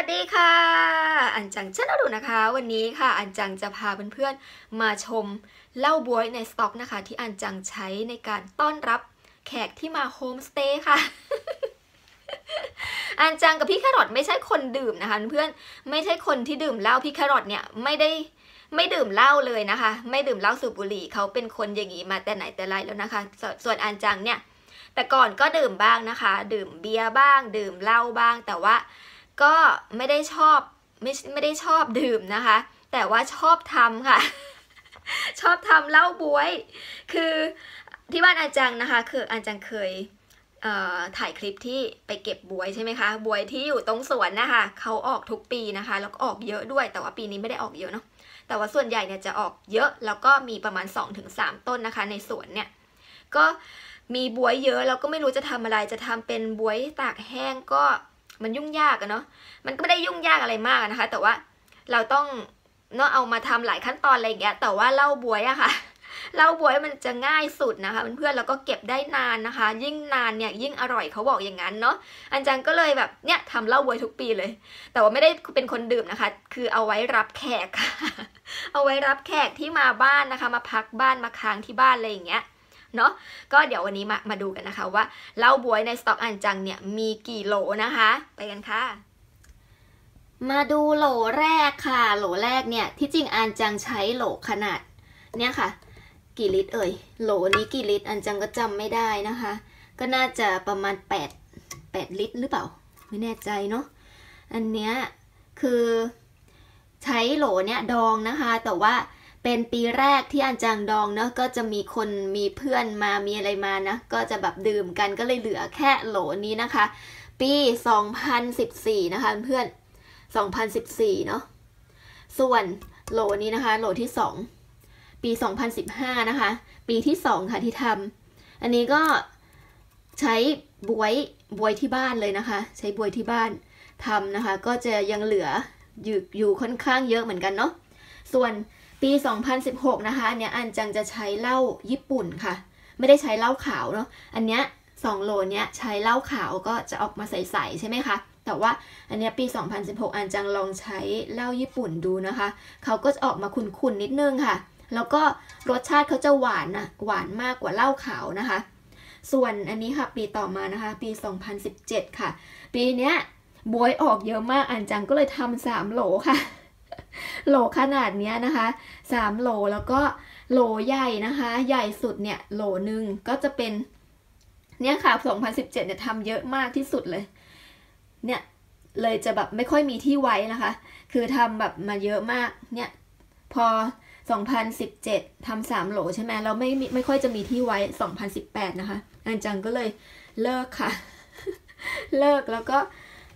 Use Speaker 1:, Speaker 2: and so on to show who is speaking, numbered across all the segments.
Speaker 1: สวัสดีค่ะ อันจังชวนดูนะคะ วันนี้ค่ะ อันจังจะพาเพื่อนๆมาชมเหล้าบ๊วยในสต็อกนะคะ ที่อันจังใช้ในการต้อนรับแขกที่มาโฮมสเตย์ค่ะ อันจังกับพี่แครอทไม่ใช่คนดื่มนะคะเพื่อนไม่ใช่คนที่ดื่มเหล้าพี่แครอทเนี่ยไม่ได้ไม่ดื่มเหล้าเลยนะคะ ไม่ดื่มเหล้าสูบบุหรี่เขาเป็นคนอย่างนี้มาแต่ไหนแต่ไรแล้วนะคะส่วนอันจังเนี่ย แต่ก่อนก็ดื่มบ้างนะคะ ดื่มเบียร์บ้าง ดื่มเหล้าบ้างแต่ว่า ก็ไม่ได้ชอบไม่ไม่ได้ชอบดื่มนะคะ แต่ว่าชอบทำค่ะ ชอบทำเหล้าบวย คือที่บ้านอาจังนะคะ คืออาจังเคยถ่ายคลิปที่ไปเก็บบวยใช่ไหมคะ บวยที่อยู่ตรงสวนนะคะเขาออกทุกปีนะคะ แล้วก็ออกเยอะด้วย แต่ว่าปีนี้ไม่ได้ออกเยอะเนาะ แต่ว่าส่วนใหญ่เนี่ยจะออกเยอะ แล้วก็มีประมาณ 2-3 ต้นนะคะ ในสวนเนี่ย ก็มีบวยเยอะ แล้วก็ไม่รู้จะทำอะไร จะทำเป็นบวยตากแห้งก็ มันยุ่งยากอะเนาะมันก็ไม่ได้ยุ่งยากอะไรมากนะคะ แต่ว่าเราต้องเนาะเอามาทำหลายขั้นตอนอะไรอย่างเงี้ยแต่ว่าเหล้าบวยอะค่ะเหล้าบวยมันจะง่ายสุดนะคะเพื่อนๆแล้วก็เก็บได้นานนะคะ ยิ่งนานเนี่ยยิ่งอร่อยเขาบอกอย่างนั้นเนาะอันจังก็เลยแบบเนี่ยทำเหล้าบวยทุกปีเลย แต่ว่าไม่ได้เป็นคนดื่มนะคะ คือเอาไว้รับแขกค่ะเอาไว้รับแขกที่มาบ้านนะคะ มาพักบ้านมาค้างที่บ้านอะไรอย่างเงี้ย เนาะก็เดี๋ยววันนี้มามาดูกันนะคะว่าเหล้าบวยในสต็อกอันจังเนี่ยมีกี่โหลนะคะ ไปกันค่ะ มาดูโหลแรกค่ะ โหลแรกเนี่ยที่จริงอันจังใช้โหลขนาดเนี่ยค่ะ กี่ลิตรเอ่ยโหลนี้กี่ลิตรอันจังก็จำไม่ได้นะคะ ก็น่าจะประมาณ 8 8 ลิตรหรือเปล่า ไม่แน่ใจเนาะอันเนี้ยคือใช้โหลเนี้ยดองนะคะ แต่ว่า เป็นปีแรกที่อันจังดองเนาะก็จะมีคนมีเพื่อนมามีอะไรมานะ ก็จะแบบดื่มกันก็เลยเหลือแค่โหลนี้นะคะ ปี 2014 นะคะเพื่อน 2014 เนาะส่วนโหลนี้นะคะ โหลที่ 2 ปี 2015 นะคะ ปีที่ 2 ค่ะที่ทำอันนี้ก็ใช้บวยบวยที่บ้านเลยนะคะ ใช้บวยที่บ้านทำนะคะ ก็จะยังเหลืออยู่อยู่ค่อนข้างเยอะเหมือนกันเนาะส่วน ปี 2016 นะคะ อันเนี้ยอันจังจะใช้เหล้าญี่ปุ่นค่ะ ไม่ได้ใช้เหล้าขาวเนาะ อันเนี้ย2โลเนี้ยใช้เหล้าขาวก็จะออกมาใสๆใช่ไหมคะ แต่ว่าอันเนี้ยปี 2016 อันจังลองใช้เหล้าญี่ปุ่นดูนะคะ เขาก็จะออกมาขุ่นๆนิดนึงค่ะ แล้วก็รสชาติเขาจะหวานนะ หวานมากกว่าเหล้าขาวนะคะ ส่วนอันนี้ค่ะปีต่อมานะคะ ปี 2017 ค่ะ ปีเนี้ยบวยออกเยอะมากอันจังก็เลยทำสามโหลค่ะ โหลขนาดเนี้ยนะคะสามโหลแล้วก็โหลใหญ่นะคะ ใหญ่สุดเนี่ยโหลหนึ่งก็จะเป็น เนี่ยค่ะ 2017เนี่ยทำเยอะมากที่สุดเลย เนี่ยเลยจะแบบไม่ค่อยมีที่ไว้นะคะ คือทำแบบมาเยอะมาก เนี่ยพอ 2017ทำสามโหลใช่ไหมเราไม่ไม่ค่อยจะมีที่ไว้ 2018 นะคะอันจังก็เลยเลิกค่ะ เลิกแล้วก็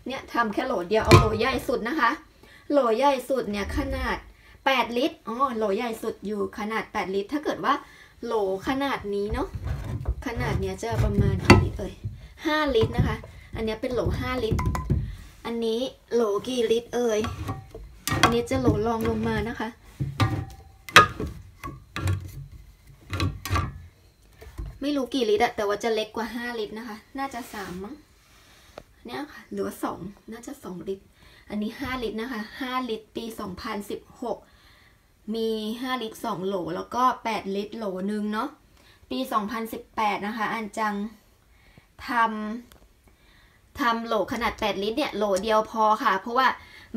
Speaker 1: เนี่ยทำแค่โหลเดียวเอาโหลใหญ่สุดนะคะ โหลใหญ่สุดเนี่ยขนาด 8 ลิตรอ๋อโหลใหญ่สุดอยู่ขนาด 8 ลิตร ถ้าเกิดว่าโหลขนาดนี้เนาะขนาดเนี้ยจะประมาณกี่ลิตรเอ่ย5ลิตรนะคะ อันนี้เป็นโหล5ลิตร อันนี้โหลกี่ลิตรเอ่ยอันนี้จะโหลรองลงมานะคะ ไม่รู้กี่ลิตรอะแต่ว่าจะเล็กกว่า5ลิตรนะคะ น่าจะ3มั้งเนี่ยค่ะหรือว่า2น่าจะ2ลิตร อันนี้ 5 ลิตรนะคะ 5 ลิตรปี 2016 มี 5 ลิตร 2 โหล แล้วก็ 8 ลิตร โหลนึงเนาะ ปี 2018 นะคะ อันจังทำทำโหลขนาด 8 ลิตรเนี่ย โหลเดียวพอค่ะ เพราะว่า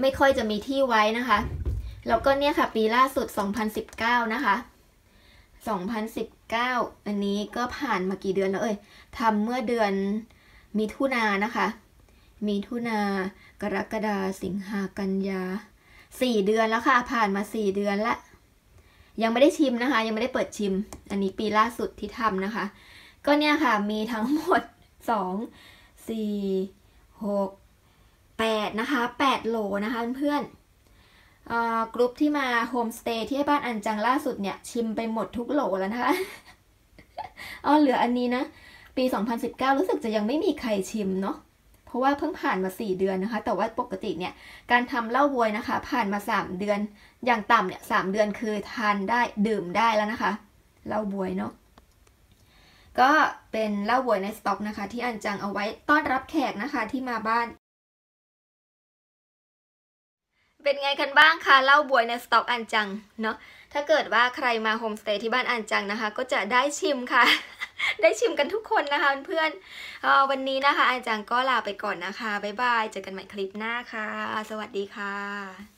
Speaker 1: ไม่ค่อยจะมีที่ไว้นะคะ แล้วก็เนี่ยค่ะ ปีล่าสุด 2019 นะคะ 2019 อันนี้ก็ผ่านมากี่เดือนแล้วเอ่ยทำเมื่อเดือนมีทุนานะคะ มีทุนากรกฎาสิงหากันยาสี่เดือนแล้วค่ะ ผ่านมาสี่เดือนละยังไม่ได้ชิมนะคะ ยังไม่ได้เปิดชิม อันนี้ปีล่าสุดที่ทำนะคะ ก็เนี่ยค่ะ มีทั้งหมดสองสี่หกแปดนะคะแปดโหลนะคะเพื่อนกรุ๊ปที่มาโฮมสเตย์ที่บ้านอันจังล่าสุดเนี่ย ชิมไปหมดทุกโหลแล้วนะคะอ๋อเหลืออันนี้นะ ปี 2019 รู้สึกจะยังไม่มีใครชิมเนาะ เพราะว่าเพิ่งผ่านมา 4 เดือนนะคะ แต่ว่าปกติเนี่ยการทำเหล้าบ๊วยนะคะ ผ่านมา 3 เดือนอย่างต่ำเนี่ย3 เดือนคือทานได้ดื่มได้แล้วนะคะเหล้าบ๊วยเนาะก็เป็นเหล้าบ๊วยในสต็อกนะคะ ที่อันจังเอาไว้ต้อนรับแขกนะคะที่มาบ้าน เป็นไงกันบ้างคะเหล้าบ๊วยในสต็อกอันจังเนาะถ้าเกิดว่าใครมาโฮมสเตย์ที่บ้านอันจังนะคะ ก็จะได้ชิมค่ะ ได้ชิมกันทุกคนนะคะเพื่อนๆเอ่อวันนี้นะคะอันจังก็ลาไปก่อนนะคะบ๊ายบายเจอกันใหม่คลิปหน้าค่ะ สวัสดีค่ะ